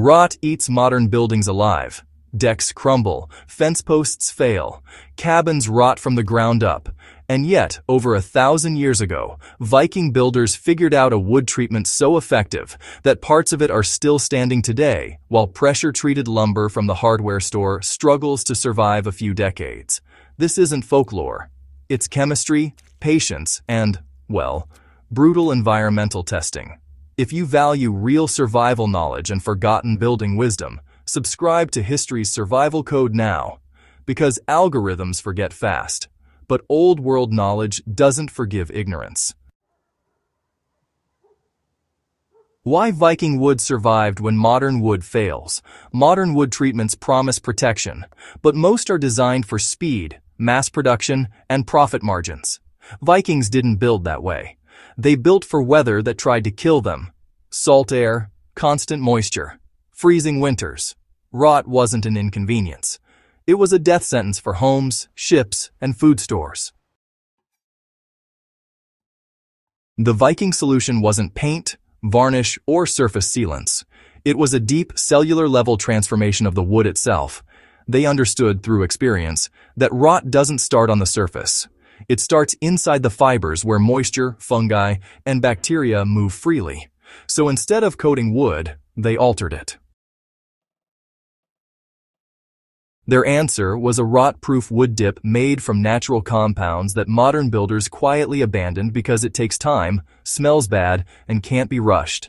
Rot eats modern buildings alive. Decks crumble, fence posts fail, cabins rot from the ground up. And yet, over a thousand years ago, Viking builders figured out a wood treatment so effective that parts of it are still standing today, while pressure-treated lumber from the hardware store struggles to survive a few decades. This isn't folklore. It's chemistry, patience, and, well, brutal environmental testing. If you value real survival knowledge and forgotten building wisdom, subscribe to History's Survival Code now, because algorithms forget fast but old world knowledge doesn't forgive ignorance. Why Viking wood survived when modern wood fails. Modern wood treatments promise protection, but most are designed for speed, mass production, and profit margins. Vikings didn't build that way. They built for weather that tried to kill them. Salt air, constant moisture, freezing winters. Rot wasn't an inconvenience. It was a death sentence for homes, ships, and food stores. The Viking solution wasn't paint, varnish, or surface sealants. It was a deep, cellular-level transformation of the wood itself. They understood, through experience, that rot doesn't start on the surface. It starts inside the fibers where moisture, fungi, and bacteria move freely. So instead of coating wood, they altered it. Their answer was a rot-proof wood dip made from natural compounds that modern builders quietly abandoned because it takes time, smells bad, and can't be rushed.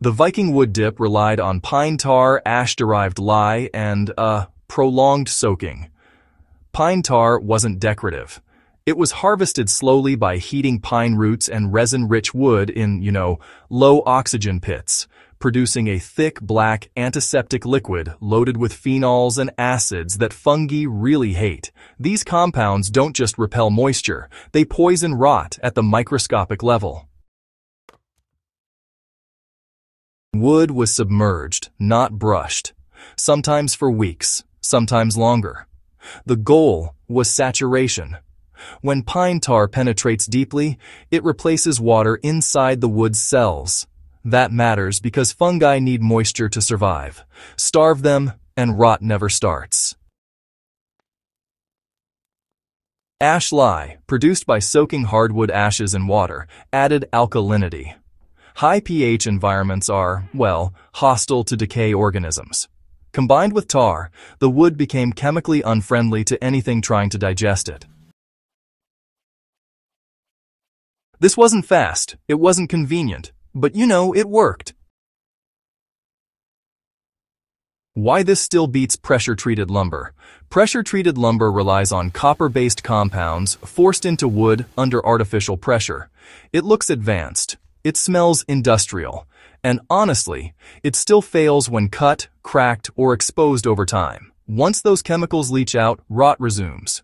The Viking wood dip relied on pine tar, ash-derived lye, and, uh, prolonged soaking. Pine tar wasn't decorative. It was harvested slowly by heating pine roots and resin-rich wood in, you know, low-oxygen pits, producing a thick black antiseptic liquid loaded with phenols and acids that fungi really hate. These compounds don't just repel moisture, they poison rot at the microscopic level. Wood was submerged, not brushed, sometimes for weeks, sometimes longer. The goal was saturation. When pine tar penetrates deeply, it replaces water inside the wood's cells, that matters because fungi need moisture to survive. Starve them, and rot never starts. Ash lye, produced by soaking hardwood ashes in water, added alkalinity. High pH environments are, well, hostile to decay organisms. Combined with tar, the wood became chemically unfriendly to anything trying to digest it. This wasn't fast, it wasn't convenient, but you know, it worked. Why this still beats pressure-treated lumber. Pressure-treated lumber relies on copper-based compounds forced into wood under artificial pressure. It looks advanced. It smells industrial. And honestly, it still fails when cut, cracked, or exposed over time. Once those chemicals leach out, rot resumes.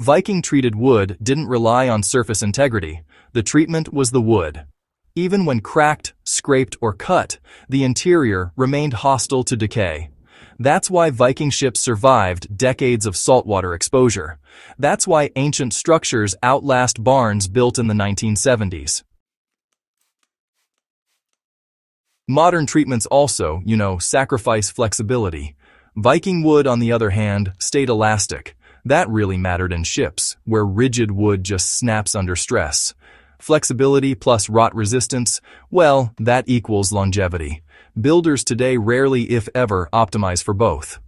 Viking-treated wood didn't rely on surface integrity. The treatment was the wood. Even when cracked, scraped, or cut, the interior remained hostile to decay. That's why Viking ships survived decades of saltwater exposure. That's why ancient structures outlast barns built in the 1970s. Modern treatments also, you know, sacrifice flexibility. Viking wood, on the other hand, stayed elastic. That really mattered in ships, where rigid wood just snaps under stress. Flexibility plus rot resistance, well, that equals longevity. Builders today rarely, if ever, optimize for both.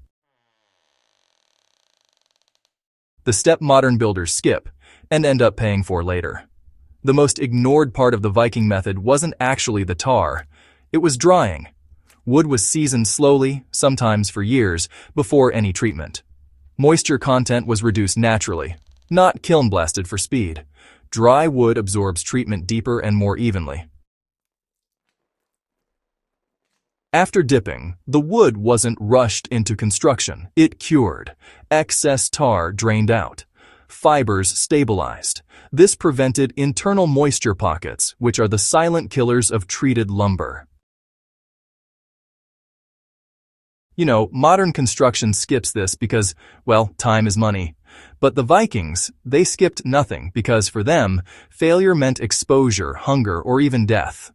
The step modern builders skip and end up paying for later. The most ignored part of the Viking method wasn't actually the tar. It was drying. Wood was seasoned slowly, sometimes for years, before any treatment. Moisture content was reduced naturally, not kiln blasted for speed. Dry wood absorbs treatment deeper and more evenly. After dipping, the wood wasn't rushed into construction. It cured. Excess tar drained out. Fibers stabilized. This prevented internal moisture pockets, which are the silent killers of treated lumber. You know, modern construction skips this because, well, time is money. But the Vikings, they skipped nothing because for them, failure meant exposure, hunger, or even death.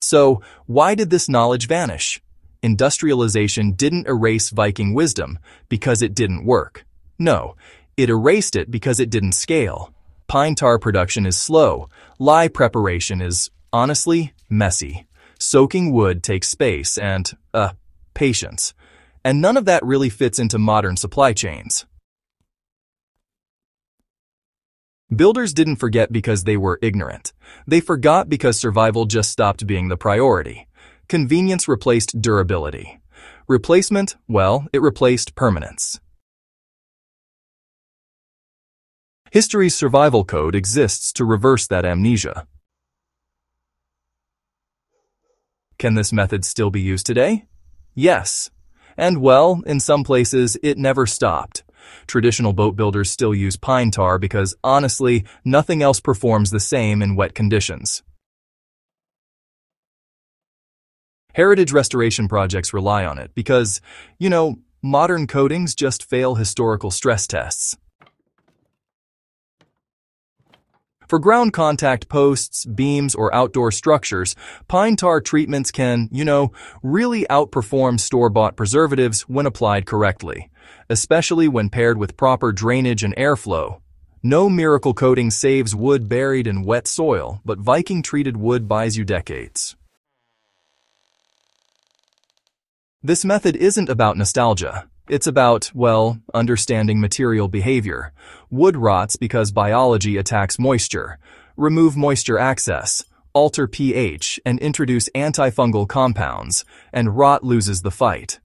So, why did this knowledge vanish? Industrialization didn't erase Viking wisdom because it didn't work. No, it erased it because it didn't scale. Pine tar production is slow. Lye preparation is, honestly, messy. Soaking wood takes space and, uh, patience. And none of that really fits into modern supply chains. Builders didn't forget because they were ignorant. They forgot because survival just stopped being the priority. Convenience replaced durability. Replacement, well, it replaced permanence. History's survival code exists to reverse that amnesia. Can this method still be used today? Yes. And well, in some places, it never stopped. Traditional boat builders still use pine tar because, honestly, nothing else performs the same in wet conditions. Heritage restoration projects rely on it because, you know, modern coatings just fail historical stress tests. For ground contact posts, beams, or outdoor structures, pine tar treatments can, you know, really outperform store-bought preservatives when applied correctly, especially when paired with proper drainage and airflow. No miracle coating saves wood buried in wet soil, but Viking-treated wood buys you decades. This method isn't about nostalgia. It's about, well, understanding material behavior. Wood rots because biology attacks moisture. Remove moisture access, alter pH, and introduce antifungal compounds, and rot loses the fight.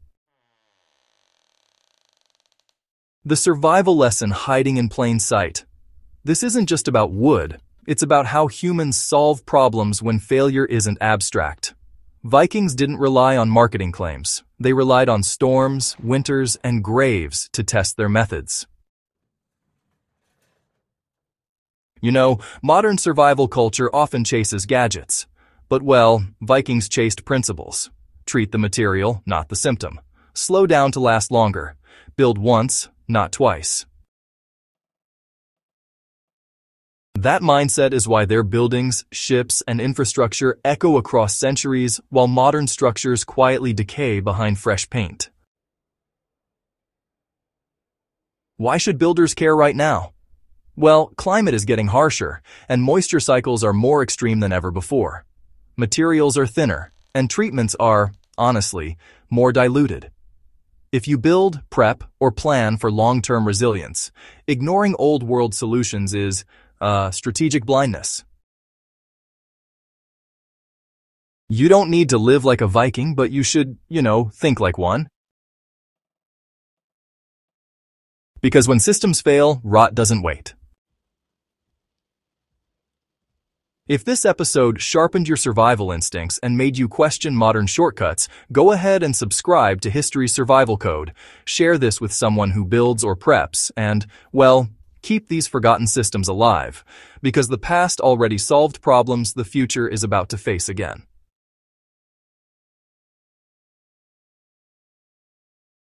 The survival lesson hiding in plain sight. This isn't just about wood, it's about how humans solve problems when failure isn't abstract. Vikings didn't rely on marketing claims. They relied on storms, winters, and graves to test their methods. You know, modern survival culture often chases gadgets. But well, Vikings chased principles. Treat the material, not the symptom. Slow down to last longer. Build once, not twice. That mindset is why their buildings, ships, and infrastructure echo across centuries while modern structures quietly decay behind fresh paint. Why should builders care right now? Well, climate is getting harsher, and moisture cycles are more extreme than ever before. Materials are thinner, and treatments are, honestly, more diluted. If you build, prep, or plan for long-term resilience, ignoring old-world solutions is, uh, strategic blindness. You don't need to live like a Viking, but you should, you know, think like one. Because when systems fail, rot doesn't wait. If this episode sharpened your survival instincts and made you question modern shortcuts, go ahead and subscribe to History's Survival Code. Share this with someone who builds or preps, and, well, Keep these forgotten systems alive, because the past already solved problems the future is about to face again.